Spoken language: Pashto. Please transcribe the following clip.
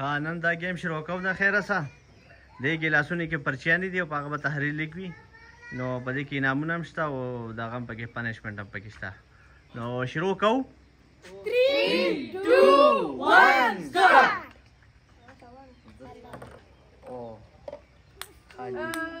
ښه نن دا ګیم شروع کوو د خیره سه دې ګیلاسونو کې پرچیانې دي او په هغه به تحریر لیک وي نو په دې کې انعامونه هم شته او د هغه هم پکې پنشمنټ هم پکې شته نو شروع کوو 3 2 1 start Oh, Khalid.